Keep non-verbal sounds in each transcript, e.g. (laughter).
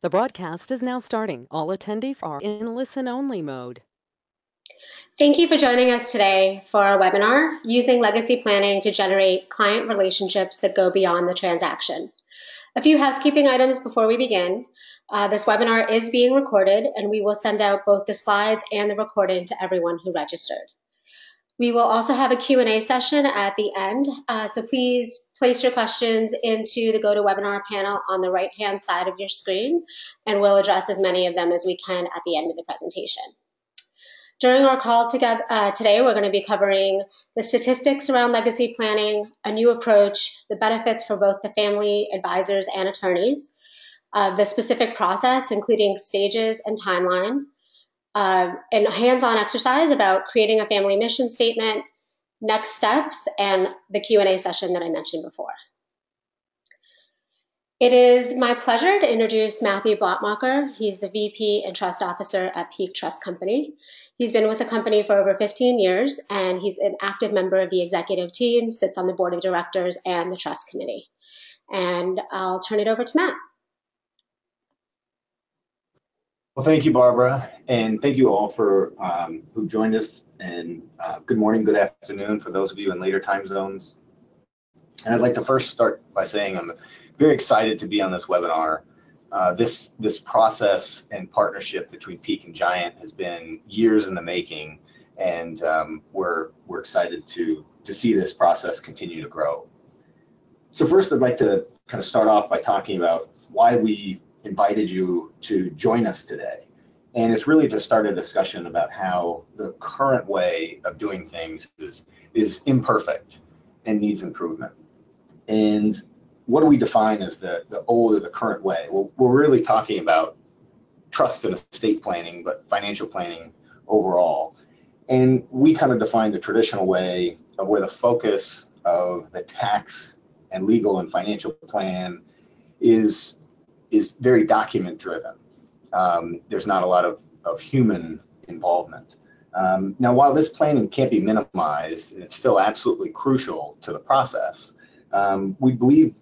The broadcast is now starting. All attendees are in listen-only mode. Thank you for joining us today for our webinar, Using Legacy Planning to Generate Client Relationships that Go Beyond the Transaction. A few housekeeping items before we begin. Uh, this webinar is being recorded and we will send out both the slides and the recording to everyone who registered. We will also have a Q&A session at the end, uh, so please place your questions into the GoToWebinar panel on the right-hand side of your screen, and we'll address as many of them as we can at the end of the presentation. During our call together, uh, today, we're going to be covering the statistics around legacy planning, a new approach, the benefits for both the family advisors and attorneys, uh, the specific process, including stages and timeline, uh, and hands-on exercise about creating a family mission statement, next steps, and the Q&A session that I mentioned before. It is my pleasure to introduce Matthew Blattmacher. He's the VP and Trust Officer at Peak Trust Company. He's been with the company for over 15 years, and he's an active member of the executive team, sits on the board of directors and the trust committee. And I'll turn it over to Matt. Well, thank you, Barbara, and thank you all for um, who joined us. And uh, good morning, good afternoon for those of you in later time zones. And I'd like to first start by saying I'm very excited to be on this webinar. Uh, this this process and partnership between Peak and Giant has been years in the making, and um, we're we're excited to to see this process continue to grow. So first, I'd like to kind of start off by talking about why we invited you to join us today. And it's really to start a discussion about how the current way of doing things is, is imperfect and needs improvement. And what do we define as the, the old or the current way? Well, we're really talking about trust and estate planning, but financial planning overall. And we kind of define the traditional way of where the focus of the tax and legal and financial plan is is very document driven. Um, there's not a lot of, of human involvement. Um, now, while this planning can't be minimized, and it's still absolutely crucial to the process, um, we believe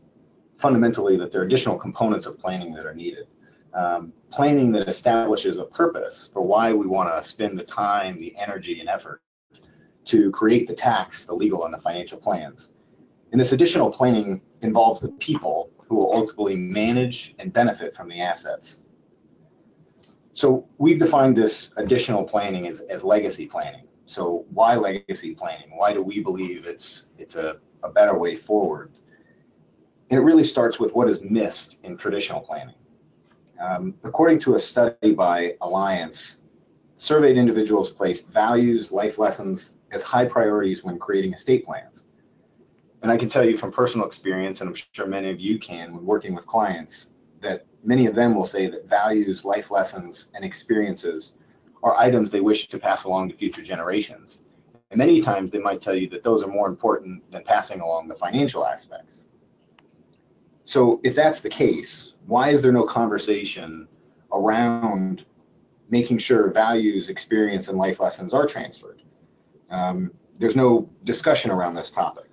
fundamentally that there are additional components of planning that are needed. Um, planning that establishes a purpose for why we want to spend the time, the energy, and effort to create the tax, the legal, and the financial plans. And this additional planning involves the people who will ultimately manage and benefit from the assets. So we've defined this additional planning as, as legacy planning. So why legacy planning? Why do we believe it's it's a, a better way forward? And it really starts with what is missed in traditional planning. Um, according to a study by Allianz, surveyed individuals placed values, life lessons as high priorities when creating estate plans. And I can tell you from personal experience, and I'm sure many of you can when working with clients, that many of them will say that values, life lessons, and experiences are items they wish to pass along to future generations. And many times they might tell you that those are more important than passing along the financial aspects. So if that's the case, why is there no conversation around making sure values, experience, and life lessons are transferred? Um, there's no discussion around this topic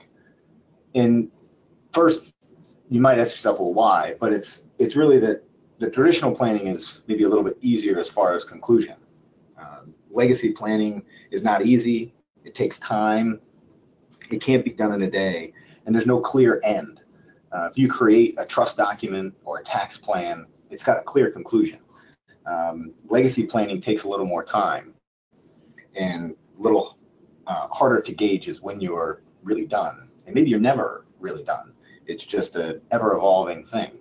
and first you might ask yourself well why? But it's it's really that the traditional planning is maybe a little bit easier as far as conclusion. Uh, legacy planning is not easy. It takes time. It can't be done in a day. And there's no clear end. Uh, if you create a trust document or a tax plan it's got a clear conclusion. Um, legacy planning takes a little more time and a little uh, harder to gauge is when you're really done and maybe you're never really done. It's just an ever evolving thing.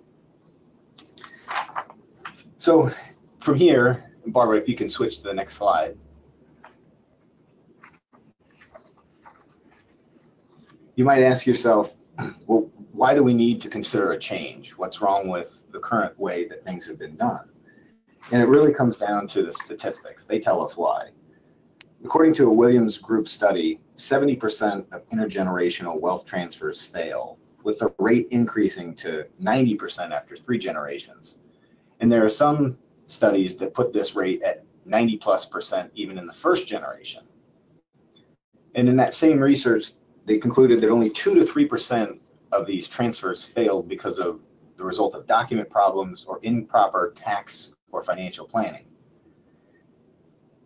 So from here, Barbara, if you can switch to the next slide. You might ask yourself, well, why do we need to consider a change? What's wrong with the current way that things have been done? And it really comes down to the statistics. They tell us why. According to a Williams Group study, 70% of intergenerational wealth transfers fail, with the rate increasing to 90% after three generations. And there are some studies that put this rate at 90 plus percent even in the first generation. And in that same research, they concluded that only 2 to 3% of these transfers failed because of the the result of document problems or improper tax or financial planning.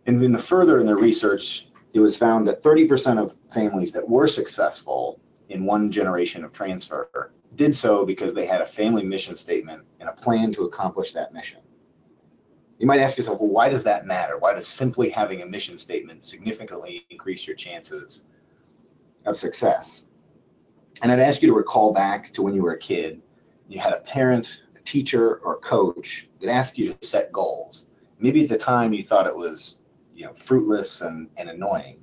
And then the further in the research, it was found that 30% of families that were successful in one generation of transfer did so because they had a family mission statement and a plan to accomplish that mission. You might ask yourself, well, why does that matter? Why does simply having a mission statement significantly increase your chances of success? And I'd ask you to recall back to when you were a kid, you had a parent, a teacher, or a coach that asked you to set goals. Maybe at the time you thought it was you know, fruitless and, and annoying.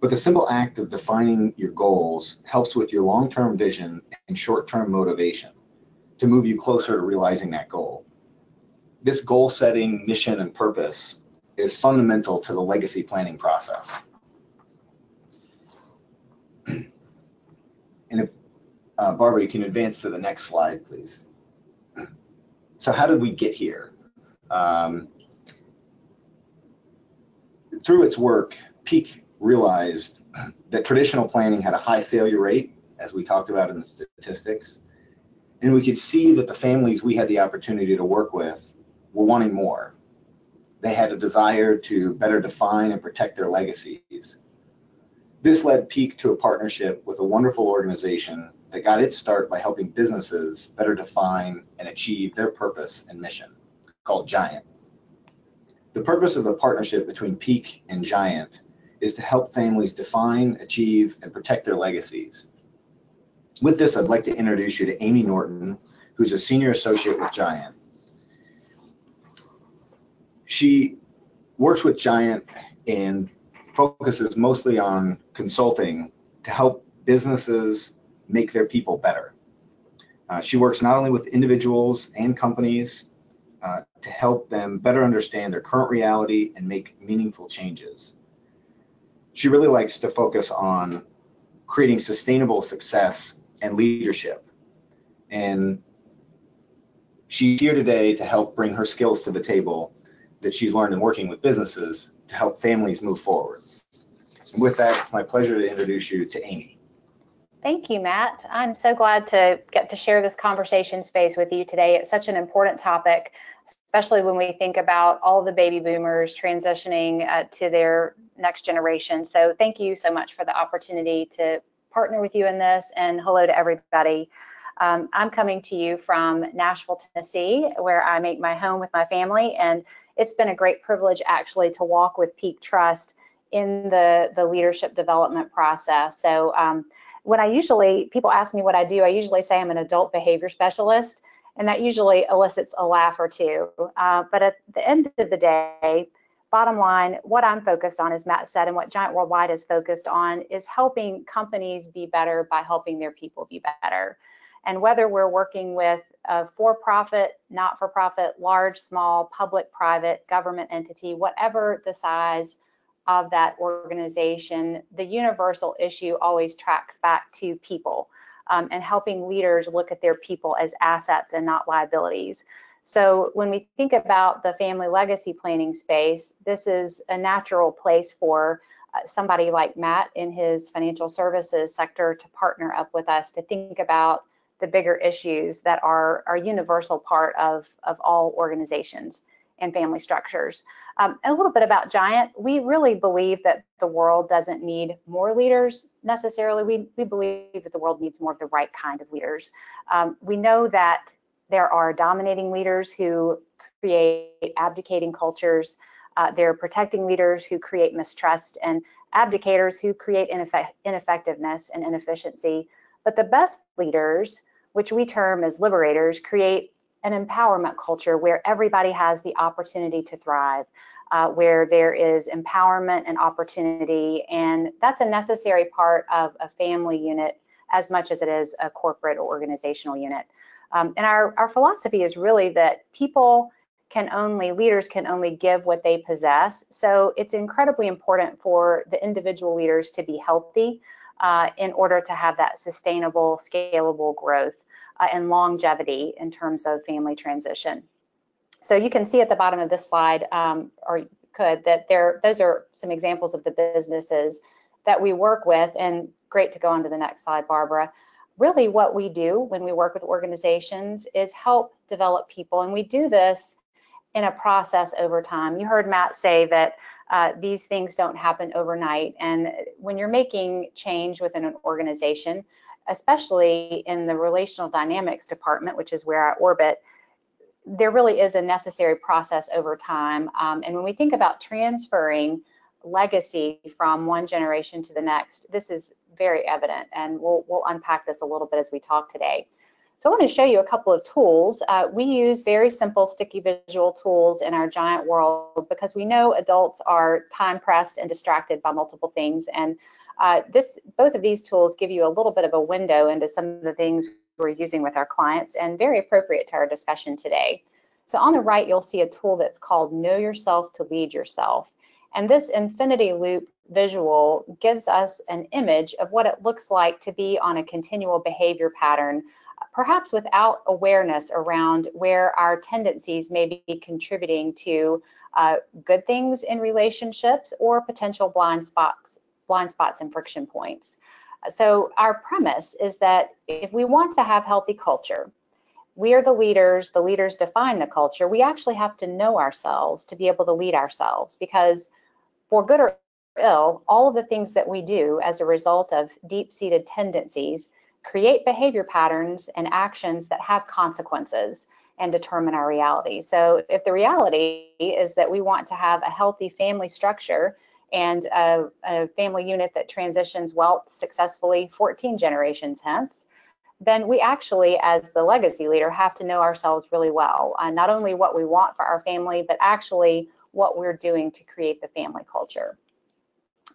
But the simple act of defining your goals helps with your long-term vision and short-term motivation to move you closer to realizing that goal this goal setting, mission, and purpose is fundamental to the legacy planning process. (clears throat) and if, uh, Barbara, you can advance to the next slide, please. (clears throat) So how did we get here? Um, through its work, Peak realized that traditional planning had a high failure rate, as we talked about in the statistics. And we could see that the families we had the opportunity to work with were wanting more. They had a desire to better define and protect their legacies. This led Peak to a partnership with a wonderful organization that got its start by helping businesses better define and achieve their purpose and mission, called Giant. The purpose of the partnership between Peak and Giant is to help families define, achieve, and protect their legacies. With this, I'd like to introduce you to Amy Norton, who's a senior associate with Giant. She works with Giant and focuses mostly on consulting to help businesses make their people better. Uh, she works not only with individuals and companies uh, to help them better understand their current reality and make meaningful changes. She really likes to focus on creating sustainable success and leadership. And she's here today to help bring her skills to the table that she's learned in working with businesses to help families move forward. And with that, it's my pleasure to introduce you to Amy. Thank you, Matt. I'm so glad to get to share this conversation space with you today. It's such an important topic, especially when we think about all the baby boomers transitioning uh, to their next generation. So thank you so much for the opportunity to partner with you in this and hello to everybody. Um, I'm coming to you from Nashville, Tennessee, where I make my home with my family and it's been a great privilege actually to walk with Peak Trust in the, the leadership development process. So um, when I usually, people ask me what I do, I usually say I'm an adult behavior specialist, and that usually elicits a laugh or two. Uh, but at the end of the day, bottom line, what I'm focused on, as Matt said, and what Giant Worldwide is focused on, is helping companies be better by helping their people be better. And whether we're working with a for-profit, not-for-profit, large, small, public, private, government entity, whatever the size of that organization, the universal issue always tracks back to people um, and helping leaders look at their people as assets and not liabilities. So when we think about the family legacy planning space, this is a natural place for uh, somebody like Matt in his financial services sector to partner up with us to think about the bigger issues that are, are universal part of, of all organizations and family structures. Um, and a little bit about Giant, we really believe that the world doesn't need more leaders necessarily. We, we believe that the world needs more of the right kind of leaders. Um, we know that there are dominating leaders who create abdicating cultures. Uh, there are protecting leaders who create mistrust and abdicators who create ineff ineffectiveness and inefficiency. But the best leaders which we term as liberators, create an empowerment culture where everybody has the opportunity to thrive, uh, where there is empowerment and opportunity. And that's a necessary part of a family unit as much as it is a corporate or organizational unit. Um, and our, our philosophy is really that people can only, leaders can only give what they possess. So it's incredibly important for the individual leaders to be healthy, uh, in order to have that sustainable, scalable growth uh, and longevity in terms of family transition. So you can see at the bottom of this slide, um, or could, that there, those are some examples of the businesses that we work with, and great to go on to the next slide, Barbara. really what we do when we work with organizations is help develop people. And we do this in a process over time. You heard Matt say that uh, these things don't happen overnight. And when you're making change within an organization, especially in the relational dynamics department, which is where I orbit, there really is a necessary process over time. Um, and when we think about transferring legacy from one generation to the next, this is very evident. And we'll, we'll unpack this a little bit as we talk today. So I want to show you a couple of tools. Uh, we use very simple sticky visual tools in our giant world because we know adults are time pressed and distracted by multiple things. And uh, this, both of these tools give you a little bit of a window into some of the things we're using with our clients and very appropriate to our discussion today. So on the right, you'll see a tool that's called Know Yourself to Lead Yourself. And this infinity loop visual gives us an image of what it looks like to be on a continual behavior pattern perhaps without awareness around where our tendencies may be contributing to uh, good things in relationships or potential blind spots, blind spots and friction points. So our premise is that if we want to have healthy culture, we are the leaders, the leaders define the culture. We actually have to know ourselves to be able to lead ourselves because for good or ill, all of the things that we do as a result of deep-seated tendencies create behavior patterns and actions that have consequences and determine our reality. So if the reality is that we want to have a healthy family structure and a, a, family unit that transitions wealth successfully 14 generations hence, then we actually, as the legacy leader, have to know ourselves really well. Uh, not only what we want for our family, but actually what we're doing to create the family culture.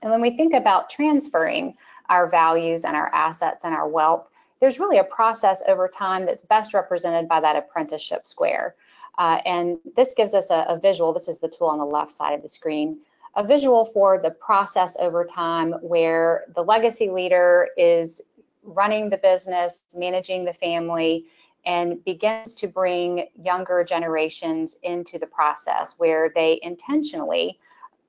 And when we think about transferring our values and our assets and our wealth, there's really a process over time that's best represented by that apprenticeship square. Uh, and this gives us a, a visual, this is the tool on the left side of the screen, a visual for the process over time where the legacy leader is running the business, managing the family, and begins to bring younger generations into the process where they intentionally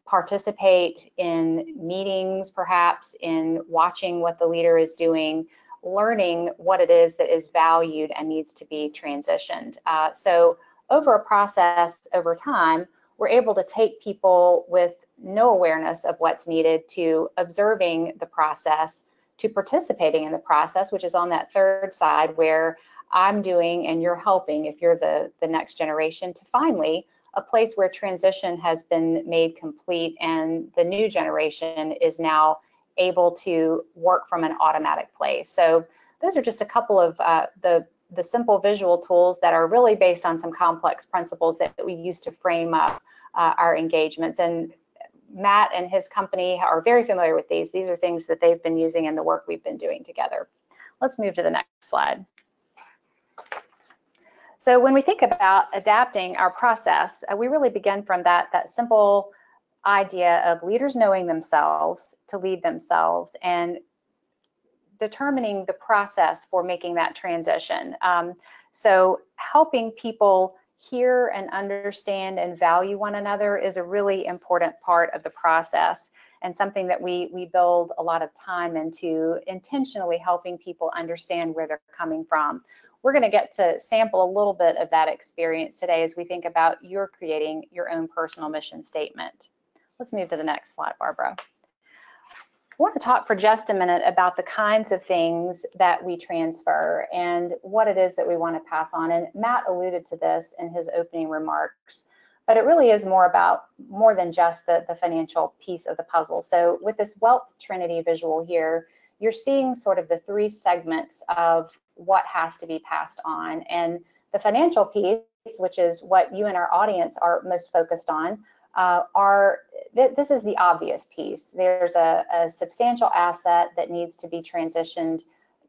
participate in meetings, perhaps in watching what the leader is doing, learning what it is that is valued and needs to be transitioned. Uh, so over a process, over time, we're able to take people with no awareness of what's needed to observing the process, to participating in the process, which is on that third side where I'm doing and you're helping if you're the, the next generation to finally a place where transition has been made complete and the new generation is now able to work from an automatic place. So those are just a couple of uh, the, the simple visual tools that are really based on some complex principles that we use to frame up uh, our engagements. And Matt and his company are very familiar with these. These are things that they've been using in the work we've been doing together. Let's move to the next slide. So when we think about adapting our process, uh, we really begin from that, that simple idea of leaders knowing themselves to lead themselves and determining the process for making that transition. Um, so helping people hear and understand and value one another is a really important part of the process and something that we we build a lot of time into intentionally helping people understand where they're coming from we're going to get to sample a little bit of that experience today as we think about your creating your own personal mission statement. Let's move to the next slide, Barbara. I want to talk for just a minute about the kinds of things that we transfer and what it is that we want to pass on. And Matt alluded to this in his opening remarks, but it really is more about more than just the, the financial piece of the puzzle. So with this wealth trinity visual here, you're seeing sort of the three segments of what has to be passed on. And the financial piece, which is what you and our audience are most focused on, uh, are th this is the obvious piece. There's a, a substantial asset that needs to be transitioned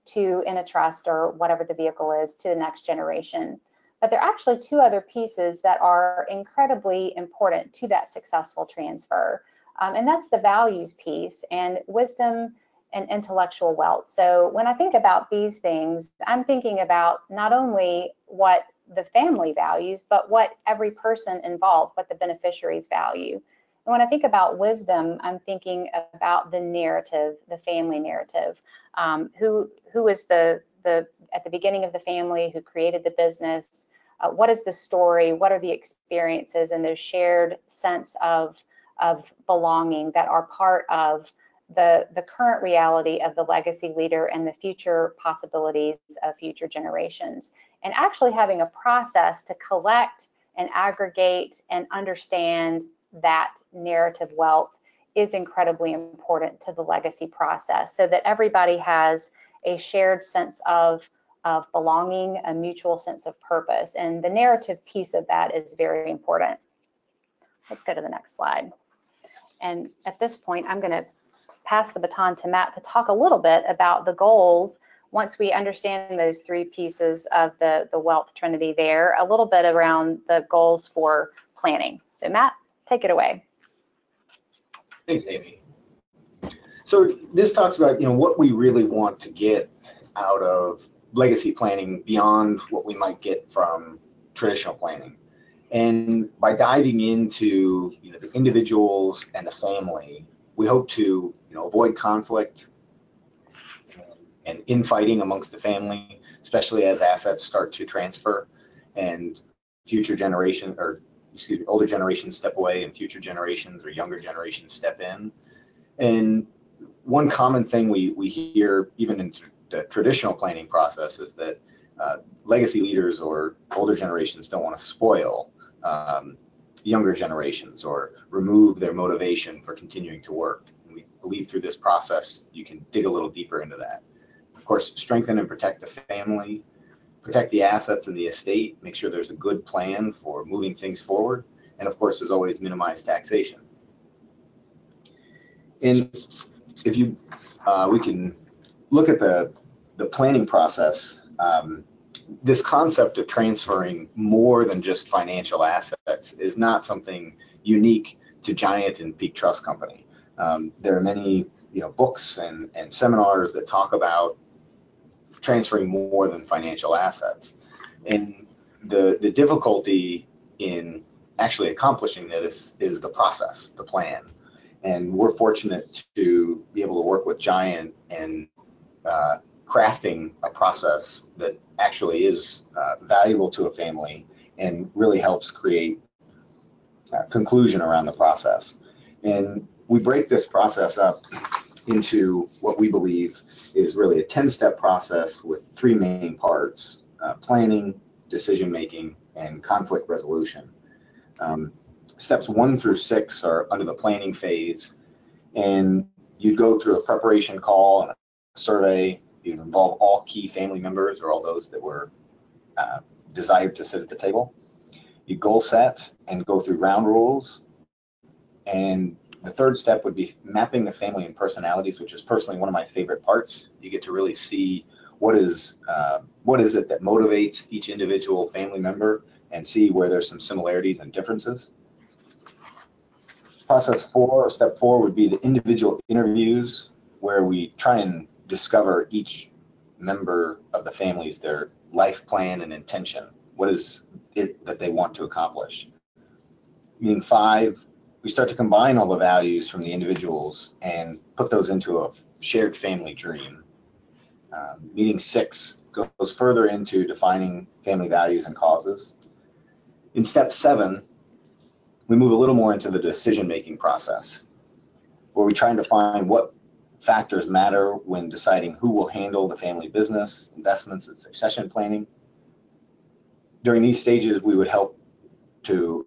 to in a trust or whatever the vehicle is to the next generation. But there are actually two other pieces that are incredibly important to that successful transfer. Um, and that's the values piece and wisdom and intellectual wealth. So when I think about these things, I'm thinking about not only what the family values, but what every person involved, what the beneficiaries value. And when I think about wisdom, I'm thinking about the narrative, the family narrative. Um, who who is the the at the beginning of the family, who created the business. Uh, what is the story? What are the experiences and those shared sense of of belonging that are part of the, the current reality of the legacy leader and the future possibilities of future generations. And actually having a process to collect and aggregate and understand that narrative wealth is incredibly important to the legacy process so that everybody has a shared sense of, of belonging, a mutual sense of purpose. And the narrative piece of that is very important. Let's go to the next slide. And at this point, I'm going to pass the baton to Matt to talk a little bit about the goals once we understand those three pieces of the, the wealth trinity there, a little bit around the goals for planning. So Matt, take it away. Thanks, Amy. So this talks about, you know, what we really want to get out of legacy planning beyond what we might get from traditional planning. And by diving into, you know, the individuals and the family, we hope to you know avoid conflict and infighting amongst the family, especially as assets start to transfer and future generation or excuse me, older generations step away and future generations or younger generations step in. And one common thing we, we hear even in the traditional planning process is that uh, legacy leaders or older generations don't want to spoil um, younger generations or remove their motivation for continuing to work. And we believe through this process, you can dig a little deeper into that. Of course, strengthen and protect the family, protect the assets in the estate, make sure there's a good plan for moving things forward, and of course, as always, minimize taxation. And if you, uh, we can look at the the planning process. Um, this concept of transferring more than just financial assets is not something unique to Giant and Peak Trust Company. Um, there are many, you know, books and, and seminars that talk about transferring more than financial assets. And the the difficulty in actually accomplishing that is is the process, the plan. And we're fortunate to be able to work with Giant and uh, crafting a process that actually is uh, valuable to a family and really helps create a conclusion around the process. And we break this process up into what we believe is really a 10 step process with three main parts uh, planning, decision making, and conflict resolution. Um, steps one through six are under the planning phase, and you'd go through a preparation call and a survey You'd involve all key family members or all those that were uh, desired to sit at the table. You goal set and go through ground rules. And the third step would be mapping the family and personalities, which is personally one of my favorite parts. You get to really see what is uh, what is it that motivates each individual family member and see where there's some similarities and differences. Process four, or step four, would be the individual interviews where we try and discover each member of the families their life plan and intention. What is it that they want to accomplish? Meaning five, we start to combine all the values from the individuals and put those into a shared family dream. Um, meeting six goes further into defining family values and causes. In step seven, we move a little more into the decision making process where we try and find what factors matter when deciding who will handle the family business, investments, and succession planning. During these stages, we would help to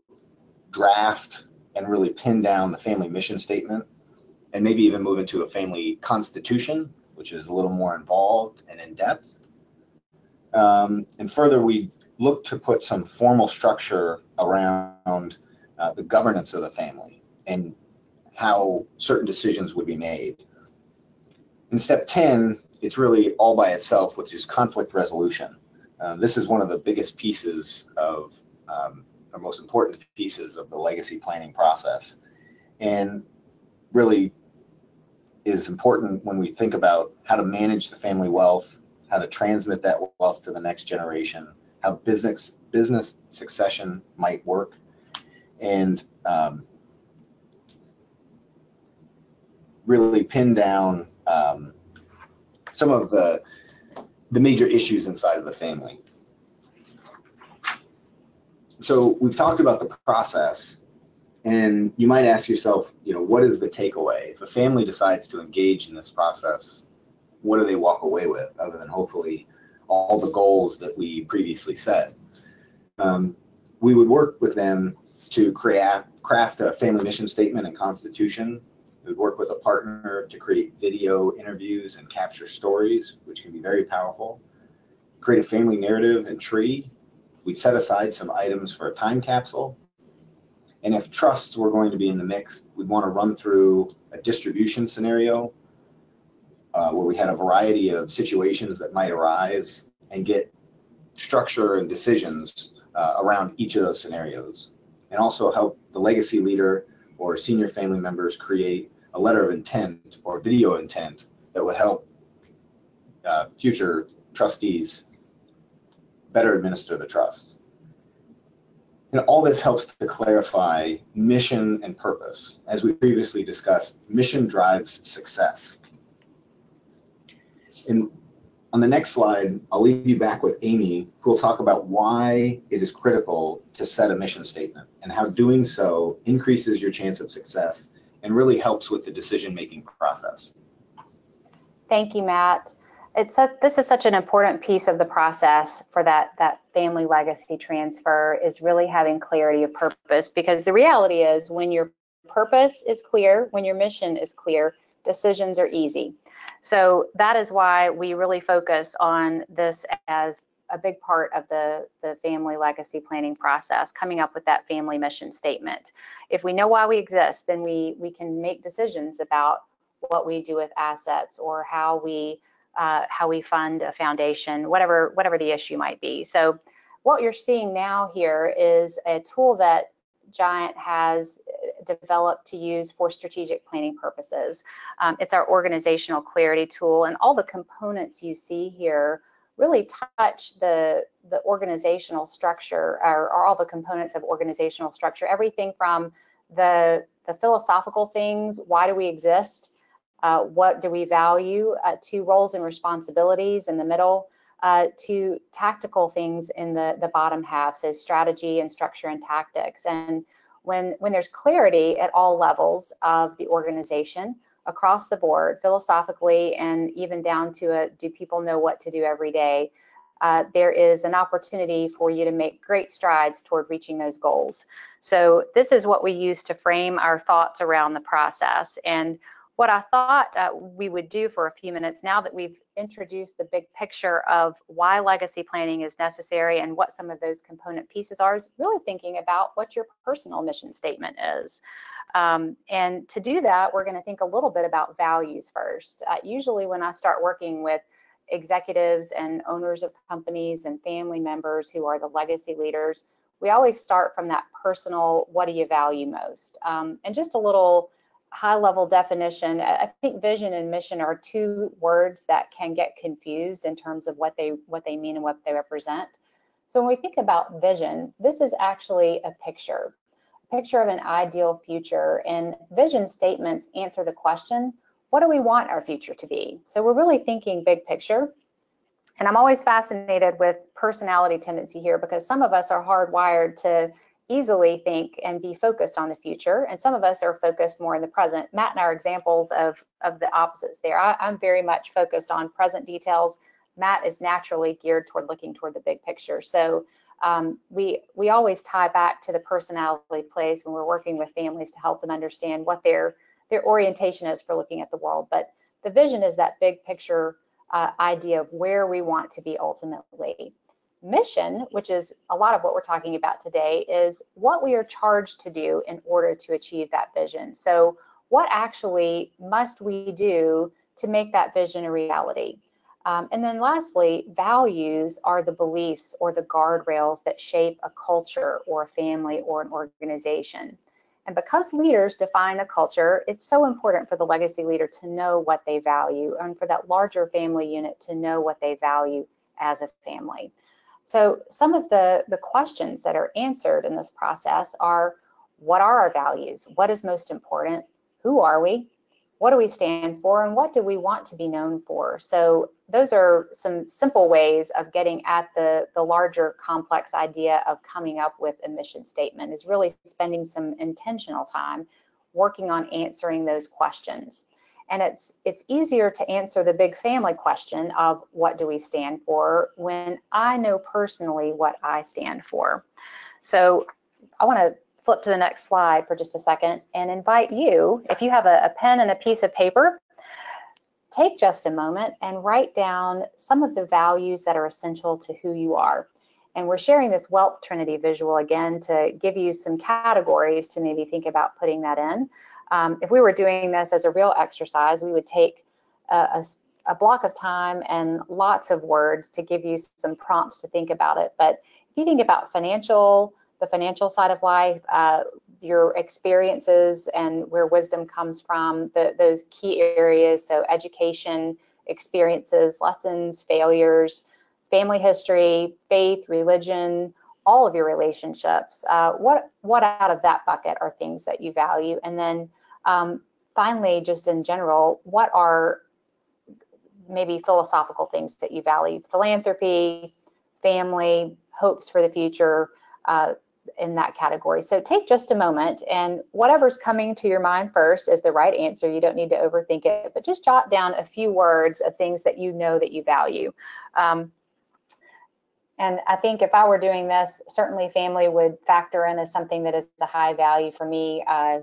draft and really pin down the family mission statement and maybe even move into a family constitution, which is a little more involved and in depth. Um, and further, we look to put some formal structure around uh, the governance of the family and how certain decisions would be made. In step 10, it's really all by itself, which is conflict resolution. Uh, this is one of the biggest pieces of, um, or most important pieces of the legacy planning process. And really is important when we think about how to manage the family wealth, how to transmit that wealth to the next generation, how business business succession might work, and um, really pin down um, some of the the major issues inside of the family. So we've talked about the process and you might ask yourself, you know, what is the takeaway? If a family decides to engage in this process, what do they walk away with other than hopefully all the goals that we previously set? Um, we would work with them to create, craft a family mission statement and constitution. We would work with a partner to create video interviews and capture stories, which can be very powerful. Create a family narrative and tree. We'd set aside some items for a time capsule and if trusts were going to be in the mix, we'd want to run through a distribution scenario uh, where we had a variety of situations that might arise and get structure and decisions uh, around each of those scenarios. And also help the legacy leader or senior family members create a letter of intent or video intent that would help uh, future trustees better administer the trust. And all this helps to clarify mission and purpose. As we previously discussed, mission drives success. And on the next slide, I'll leave you back with Amy, who will talk about why it is critical to set a mission statement and how doing so increases your chance of success and really helps with the decision-making process. Thank you, Matt it's a, this is such an important piece of the process for that that family legacy transfer is really having clarity of purpose because the reality is when your purpose is clear when your mission is clear decisions are easy. So that is why we really focus on this as a big part of the the family legacy planning process coming up with that family mission statement. If we know why we exist then we we can make decisions about what we do with assets or how we uh, how we fund a foundation, whatever whatever the issue might be. So what you're seeing now here is a tool that Giant has uh, developed to use for strategic planning purposes. Um, it's our organizational clarity tool and all the components you see here really touch the, the organizational structure or, or all the components of organizational structure, everything from the, the philosophical things, why do we exist, uh, what do we value, uh, to roles and responsibilities in the middle, uh, to tactical things in the, the bottom half, so strategy and structure and tactics. And when, when there's clarity at all levels of the organization, across the board, philosophically, and even down to a do people know what to do every day, uh, there is an opportunity for you to make great strides toward reaching those goals. So this is what we use to frame our thoughts around the process. And what I thought uh, we would do for a few minutes now that we've introduced the big picture of why legacy planning is necessary and what some of those component pieces are is really thinking about what your personal mission statement is. Um, and to do that, we're going to think a little bit about values first. Uh, usually when I start working with executives and owners of companies and family members who are the legacy leaders, we always start from that personal, what do you value most? Um, and just a little high level definition, I think vision and mission are two words that can get confused in terms of what they what they mean and what they represent. So when we think about vision, this is actually a picture, a picture of an ideal future. And vision statements answer the question, what do we want our future to be? So we're really thinking big picture. And I'm always fascinated with personality tendency here because some of us are hardwired to easily think and be focused on the future. And some of us are focused more in the present. Matt and I are examples of, of the opposites there. I, I'm very much focused on present details. Matt is naturally geared toward looking toward the big picture. So um, we we always tie back to the personality place when we're working with families to help them understand what their their orientation is for looking at the world. But the vision is that big picture uh, idea of where we want to be ultimately mission, which is a lot of what we're talking about today, is what we are charged to do in order to achieve that vision. So what actually must we do to make that vision a reality? Um, and then lastly, values are the beliefs or the guardrails that shape a culture or a family or an organization. And because leaders define a culture, it's so important for the legacy leader to know what they value and for that larger family unit to know what they value as a family. So some of the, the questions that are answered in this process are, what are our values? What is most important? Who are we? What do we stand for? And what do we want to be known for? So those are some simple ways of getting at the, the larger complex idea of coming up with a mission statement is really spending some intentional time working on answering those questions. And it's it's easier to answer the big family question of what do we stand for when I know personally what I stand for. So I want to flip to the next slide for just a second and invite you, if you have a, a pen and a piece of paper, take just a moment and write down some of the values that are essential to who you are. And we're sharing this wealth trinity visual again to give you some categories to maybe think about putting that in. Um, if we were doing this as a real exercise, we would take a, a, a, block of time and lots of words to give you some prompts to think about it. But if you think about financial, the financial side of life, uh, your experiences and where wisdom comes from, the, those key areas. So education, experiences, lessons, failures, family history, faith, religion, all of your relationships. Uh, what what out of that bucket are things that you value? And then um, finally, just in general, what are maybe philosophical things that you value? Philanthropy, family, hopes for the future, uh, in that category. So take just a moment and whatever's coming to your mind first is the right answer. You don't need to overthink it, but just jot down a few words of things that you know that you value. Um, and I think if I were doing this, certainly family would factor in as something that is a high value for me. Uh,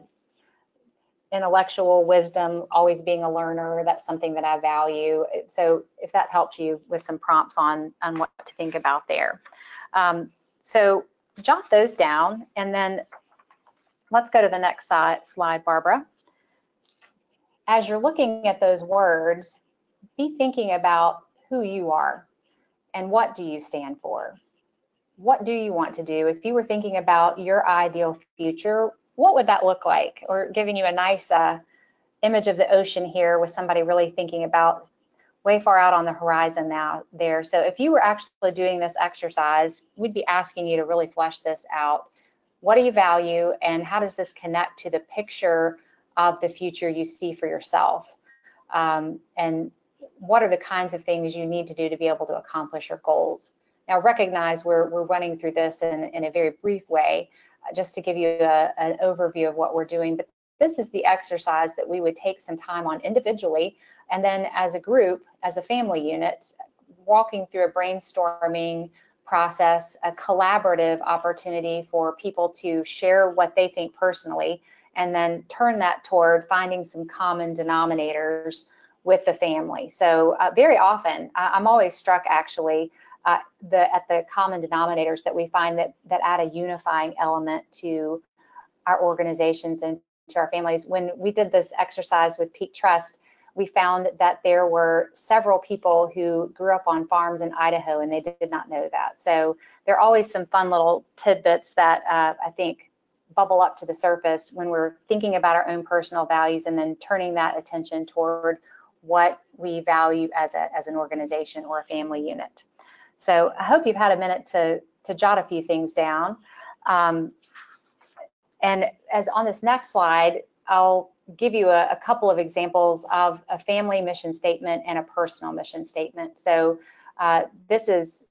intellectual wisdom, always being a learner, that's something that I value. So if that helps you with some prompts on, on what to think about there. Um, so jot those down and then let's go to the next slide, Barbara. As you're looking at those words, be thinking about who you are and what do you stand for? What do you want to do? If you were thinking about your ideal future, what would that look like? Or giving you a nice uh, image of the ocean here with somebody really thinking about way far out on the horizon now there. So if you were actually doing this exercise, we'd be asking you to really flesh this out. What do you value and how does this connect to the picture of the future you see for yourself? Um, and what are the kinds of things you need to do to be able to accomplish your goals? Now recognize we're, we're running through this in, in a very brief way, uh, just to give you a, an overview of what we're doing, but this is the exercise that we would take some time on individually and then as a group, as a family unit, walking through a brainstorming process, a collaborative opportunity for people to share what they think personally, and then turn that toward finding some common denominators with the family. So uh, very often, I, am always struck actually uh, the, at the common denominators that we find that, that add a unifying element to our organizations and to our families. When we did this exercise with Peak Trust, we found that there were several people who grew up on farms in Idaho and they did not know that. So there are always some fun little tidbits that uh, I think bubble up to the surface when we're thinking about our own personal values and then turning that attention toward what we value as, a, as an organization or a family unit. So I hope you've had a minute to, to jot a few things down. Um, and as on this next slide, I'll give you a, a, couple of examples of a family mission statement and a personal mission statement. So uh, this is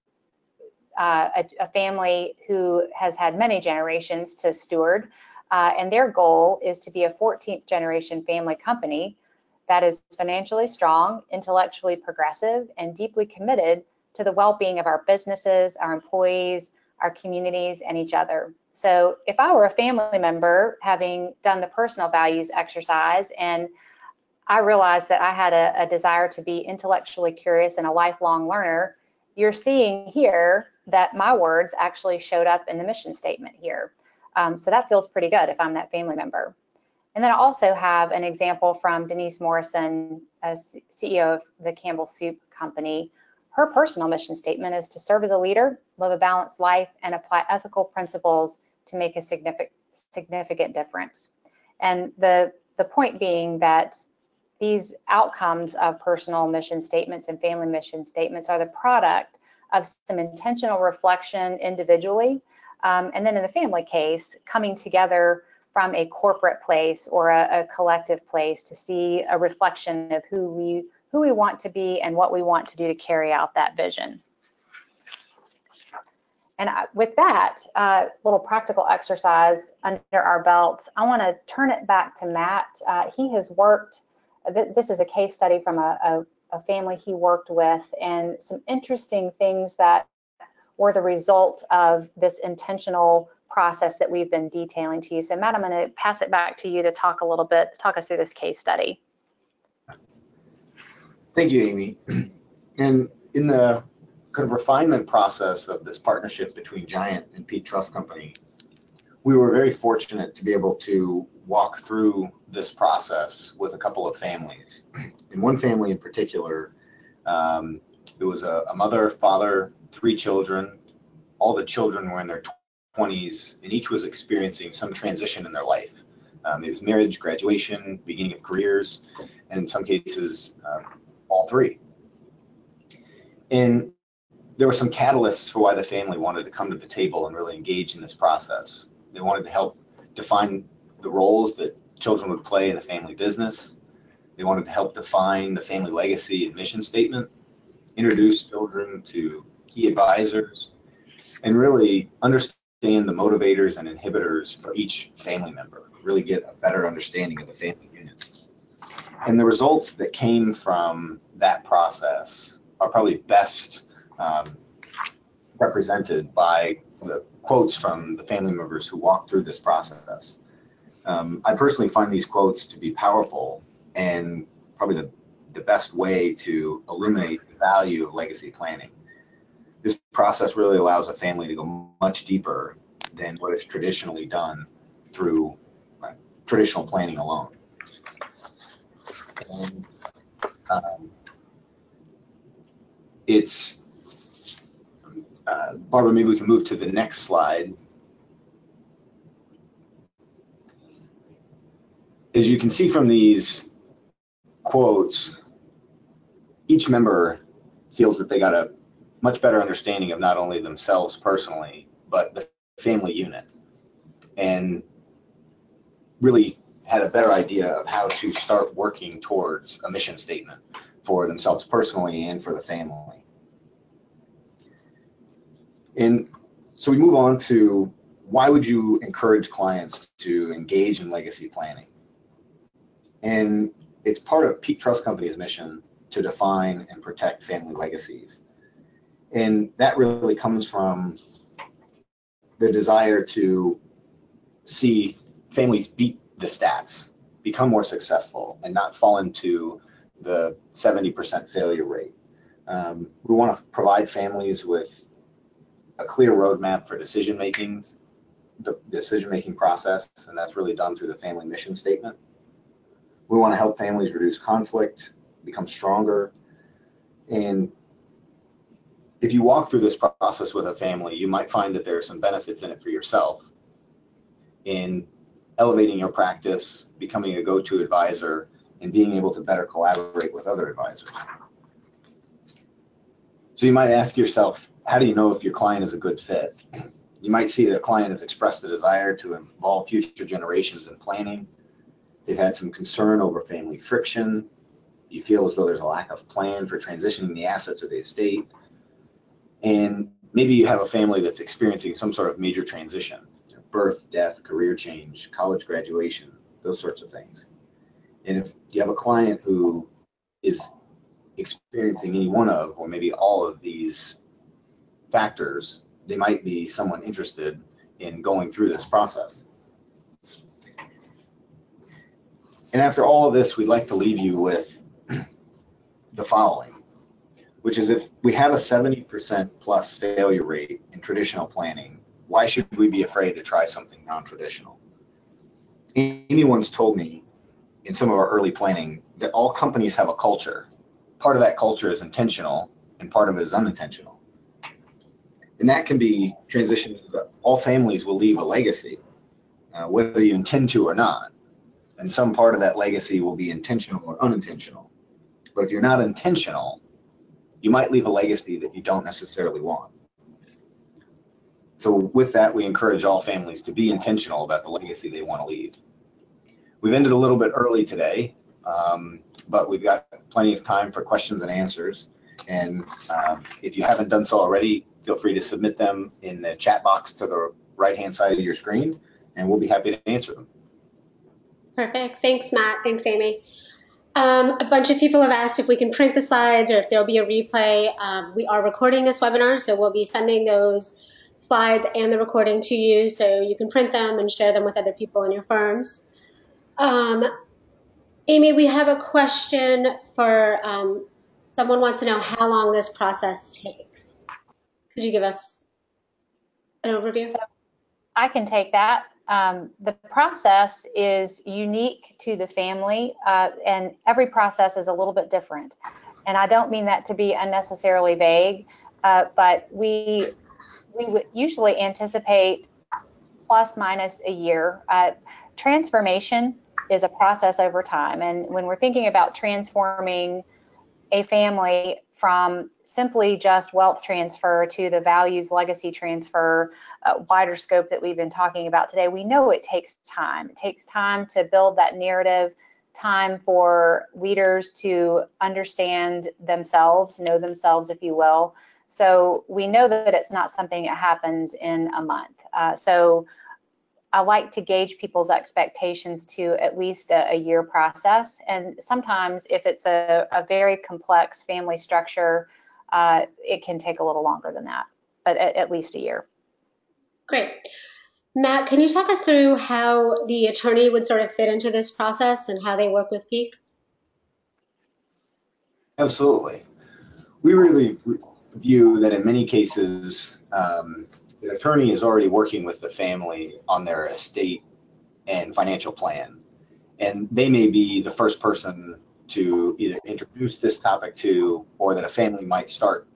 uh, a, a, family who has had many generations to steward, uh, and their goal is to be a 14th generation family company that is financially strong, intellectually progressive, and deeply committed to the well-being of our businesses, our employees, our communities, and each other. So if I were a family member having done the personal values exercise and I realized that I had a, a desire to be intellectually curious and a lifelong learner, you're seeing here that my words actually showed up in the mission statement here. Um, so that feels pretty good if I'm that family member. And then I also have an example from Denise Morrison, CEO of the Campbell Soup Company. Her personal mission statement is to serve as a leader, live a balanced life, and apply ethical principles to make a significant significant difference. And the the point being that these outcomes of personal mission statements and family mission statements are the product of some intentional reflection individually, um, and then in the family case, coming together from a corporate place or a, a, collective place to see a reflection of who we who we want to be and what we want to do to carry out that vision. And with that uh, little practical exercise under our belts, I want to turn it back to Matt. Uh, he has worked, th this is a case study from a, a, a, family he worked with, and some interesting things that were the result of this intentional process that we've been detailing to you. So, Matt, I'm going to pass it back to you to talk a little bit, talk us through this case study. Thank you, Amy. And in the kind of refinement process of this partnership between Giant and Peak Trust Company, we were very fortunate to be able to walk through this process with a couple of families. In one family in particular, um, it was a, a mother, father, three children. All the children were in their 20s, and each was experiencing some transition in their life. Um, it was marriage, graduation, beginning of careers, and in some cases, uh, all three. And there were some catalysts for why the family wanted to come to the table and really engage in this process. They wanted to help define the roles that children would play in the family business. They wanted to help define the family legacy and mission statement, introduce children to key advisors, and really understand the motivators and inhibitors for each family member, really get a better understanding of the family unit. And the results that came from that process are probably best um, represented by the quotes from the family members who walked through this process. Um, I personally find these quotes to be powerful and probably the, the best way to illuminate the value of legacy planning. This process really allows a family to go much deeper than what is traditionally done through uh, traditional planning alone. And, um, it's uh, Barbara, maybe we can move to the next slide. As you can see from these quotes, each member feels that they got a much better understanding of not only themselves personally, but the family unit. And really had a better idea of how to start working towards a mission statement for themselves personally and for the family. And so we move on to why would you encourage clients to engage in legacy planning? And it's part of Peak Trust Company's mission to define and protect family legacies. And that really comes from the desire to see families beat the stats, become more successful, and not fall into the 70% failure rate. Um, we want to provide families with a clear roadmap for decision making, the decision making process, and that's really done through the family mission statement. We want to help families reduce conflict, become stronger, and if you walk through this process with a family, you might find that there are some benefits in it for yourself in elevating your practice, becoming a go-to advisor, and being able to better collaborate with other advisors. So you might ask yourself, how do you know if your client is a good fit? (clears throat) You might see that a client has expressed a desire to involve future generations in planning. They've had some concern over family friction. You feel as though there's a lack of plan for transitioning the assets of the estate and maybe you have a family that's experiencing some sort of major transition birth death career change college graduation those sorts of things. And if you have a client who is experiencing any one of or maybe all of these factors they might be someone interested in going through this process. And after all of this we'd like to leave you with (clears throat) the following which is if we have a 70% plus failure rate in traditional planning, why should we be afraid to try something non-traditional? Amy once told me in some of our early planning that all companies have a culture. Part of that culture is intentional and part of it is unintentional. And that can be transitioned all families will leave a legacy, uh, whether you intend to or not. And some part of that legacy will be intentional or unintentional. But if you're not intentional, you might leave a legacy that you don't necessarily want. So with that, we encourage all families to be intentional about the legacy they want to leave. We've ended a little bit early today, um, but we've got plenty of time for questions and answers. And um, if you haven't done so already, feel free to submit them in the chat box to the right-hand side of your screen, and we'll be happy to answer them. Perfect. Thanks, Matt. Thanks, Amy. Um, a bunch of people have asked if we can print the slides or if there'll be a replay. Um, we are recording this webinar, so we'll be sending those slides and the recording to you so you can print them and share them with other people in your firms. Um, Amy, we have a question for um, someone wants to know how long this process takes. Could you give us an overview? So I can take that. Um, the process is unique to the family, uh, and every process is a little bit different. And I don't mean that to be unnecessarily vague, uh, but we we would usually anticipate plus minus a year. Uh, transformation is a process over time, and when we're thinking about transforming a family from simply just wealth transfer to the values legacy transfer uh, wider scope that we've been talking about today, we know it takes time. It takes time to build that narrative, time for leaders to understand themselves, know themselves, if you will. So we know that it's not something that happens in a month. Uh, so I like to gauge people's expectations to at least a, a year process. And sometimes, if it's a, a very complex family structure, uh, it can take a little longer than that, but at, at least a year. Great. Matt, can you talk us through how the attorney would sort of fit into this process and how they work with Peak? Absolutely. We really view that in many cases, um, the attorney is already working with the family on their estate and financial plan. And they may be the first person to either introduce this topic to or that a family might start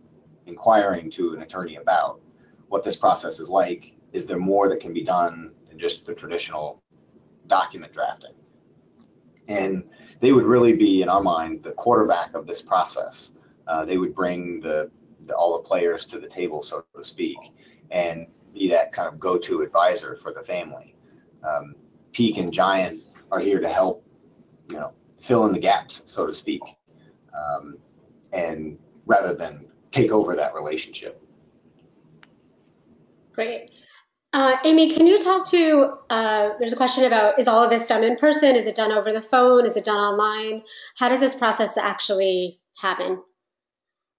inquiring to an attorney about what this process is like. Is there more that can be done than just the traditional document drafting? And they would really be, in our mind, the quarterback of this process. Uh, they would bring the, the, all the players to the table, so to speak, and be that kind of go-to advisor for the family. Um, Peak and Giant are here to help, you know, fill in the gaps, so to speak, um, and rather than take over that relationship. Great. Uh, Amy, can you talk to? Uh, there's a question about is all of this done in person? Is it done over the phone? Is it done online? How does this process actually happen?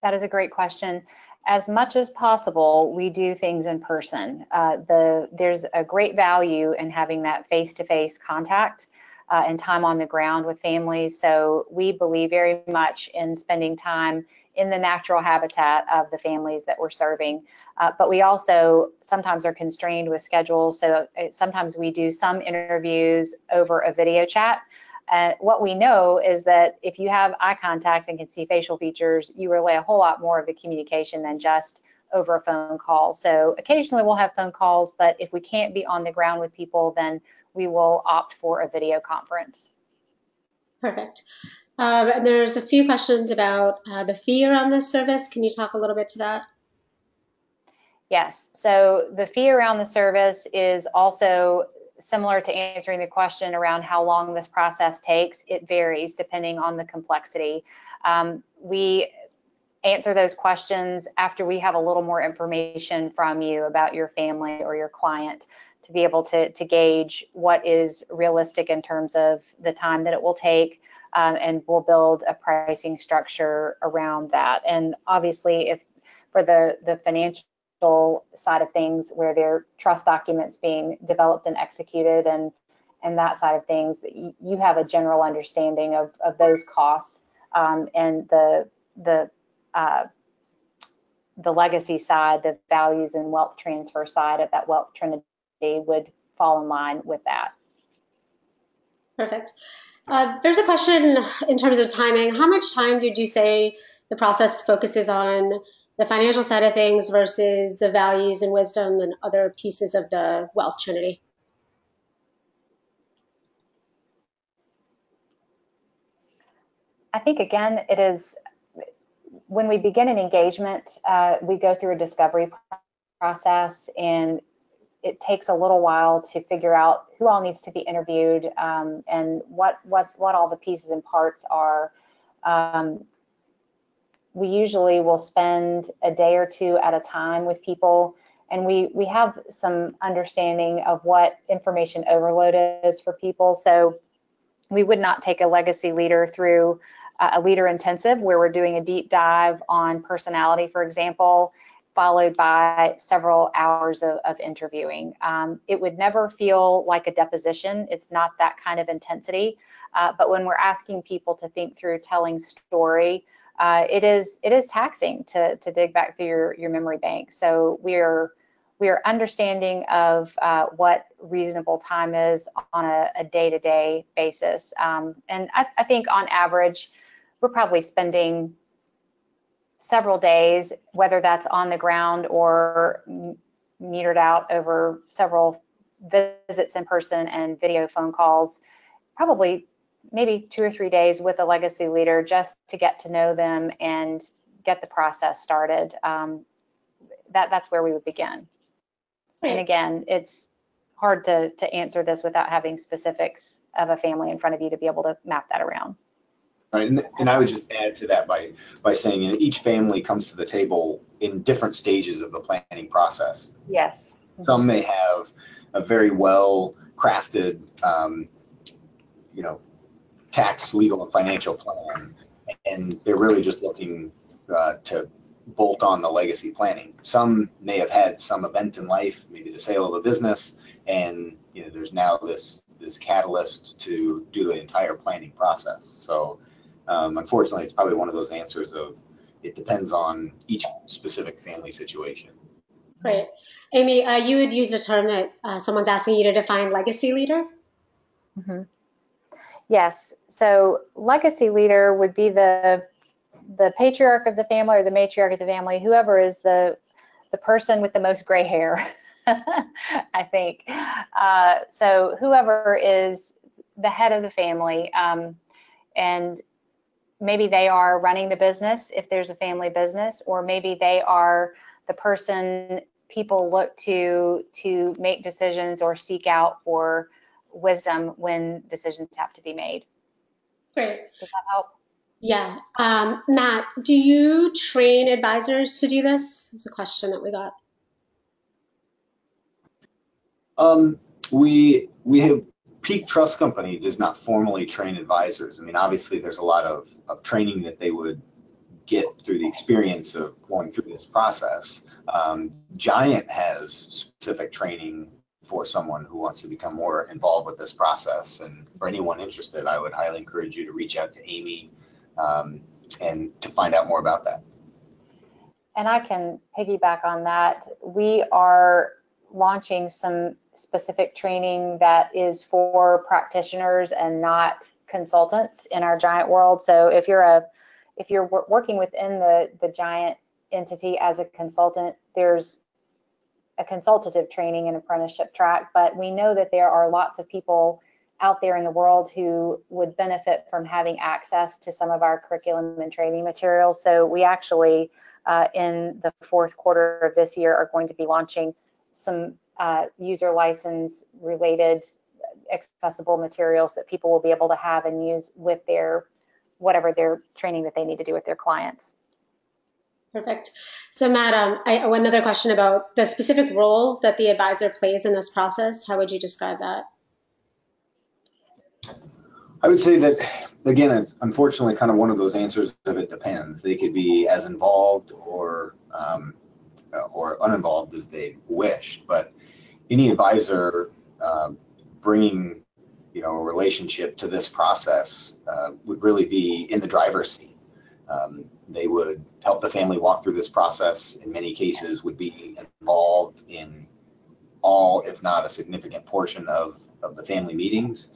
That is a great question. As much as possible, we do things in person. Uh, the there's a great value in having that face-to-face contact uh, and time on the ground with families. So we believe very much in spending time in the natural habitat of the families that we're serving. Uh, but we also sometimes are constrained with schedules. So it, uh, sometimes we do some interviews over a video chat. And what we know is that if you have eye contact and can see facial features, you relay a whole lot more of the communication than just over a phone call. So occasionally we'll have phone calls, but if we can't be on the ground with people, then we will opt for a video conference. Perfect. Um, and there's a few questions about uh, the fee around this service. Can you talk a little bit to that? Yes. So the fee around the service is also similar to answering the question around how long this process takes. It varies depending on the complexity. Um, we answer those questions after we have a little more information from you about your family or your client to be able to, to gauge what is realistic in terms of the time that it will take um, and we'll build a pricing structure around that. And obviously, if for the the financial side of things, where there are trust documents being developed and executed, and and that side of things, you, you have a general understanding of of those costs um, and the the uh, the legacy side, the values and wealth transfer side of that wealth trinity would fall in line with that. Perfect. Uh, there's a question in terms of timing. How much time did you say the process focuses on the financial side of things versus the values and wisdom and other pieces of the wealth trinity? I think again, it is when we begin an engagement, uh, we go through a discovery process and it takes a little while to figure out who all needs to be interviewed um, and what what what all the pieces and parts are. Um, we usually will spend a day or two at a time with people. And we we have some understanding of what information overload is for people. So we would not take a legacy leader through a leader intensive where we're doing a deep dive on personality for example followed by several hours of, of interviewing. Um, it would never feel like a deposition. It's not that kind of intensity. Uh, but when we're asking people to think through telling story uh, it is it is taxing to to dig back through your your memory bank. So we're we are understanding of uh, what reasonable time is on a, day-to-day basis. Um, and I, I, think on average, we're probably spending several days, whether that's on the ground or metered out over several visits in person and video phone calls, probably maybe two or three days with a legacy leader just to get to know them and get the process started. Um, that that's where we would begin. Right. And again, it's hard to to answer this without having specifics of a family in front of you to be able to map that around. Right, and, and I would just add to that by by saying you know, each family comes to the table in different stages of the planning process. Yes. Some may have a very well crafted, um, you know, tax, legal, and financial plan, and they're really just looking uh, to bolt on the legacy planning. Some may have had some event in life, maybe the sale of a business, and you know there's now this this catalyst to do the entire planning process. So um, unfortunately, it's probably one of those answers of it depends on each specific family situation. Right. Amy, uh, you had used a term that uh, someone's asking you to define legacy leader. Mm-hmm. Yes. So legacy leader would be the the patriarch of the family or the matriarch of the family, whoever is the the person with the most gray hair. (laughs) I think. Uh, so whoever is the head of the family, um, and maybe they are running the business if there's a family business, or maybe they are the person people look to to make decisions or seek out for wisdom when decisions have to be made. Great. Does that help? Yeah. Um, Matt, do you train advisors to do this? Is a question that we got. Um, we we have Peak Trust Company does not formally train advisors. I mean, obviously, there's a lot of, of training that they would get through the experience of going through this process. Um, Giant has specific training for someone who wants to become more involved with this process. And for anyone interested, I would highly encourage you to reach out to Amy um, and to find out more about that. And I can piggyback on that. We are launching some specific training that is for practitioners and not consultants in our giant world. So if you're a if you're working within the the giant entity as a consultant, there's a consultative training and apprenticeship track, but we know that there are lots of people out there in the world who would benefit from having access to some of our curriculum and training materials. So we actually, uh, in the fourth quarter of this year, are going to be launching some uh, user license related accessible materials that people will be able to have and use with their whatever their training that they need to do with their clients. Perfect. So, Madam, I, another question about the specific role that the advisor plays in this process. How would you describe that? I would say that, again, it's unfortunately kind of one of those answers of it depends. They could be as involved or um, or uninvolved as they wish, but any advisor uh, bringing you know a relationship to this process uh, would really be in the driver's seat. Um, they would help the family walk through this process. In many cases, would be involved in all, if not a significant portion of, of the family meetings.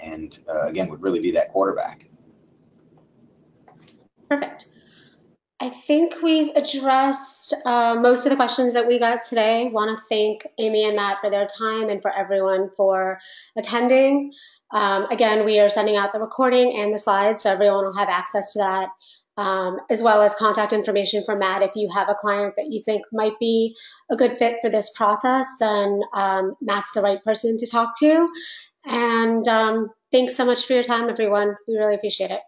And uh, again, would really be that quarterback. Perfect. I think we've addressed uh, most of the questions that we got today. Want to thank Amy and Matt for their time and for everyone for attending. Um, again, we are sending out the recording and the slides, so everyone will have access to that um, as well as contact information for Matt. If you have a client that you think might be a good fit for this process, then um, Matt's the right person to talk to. And um, thanks so much for your time, everyone. We really appreciate it.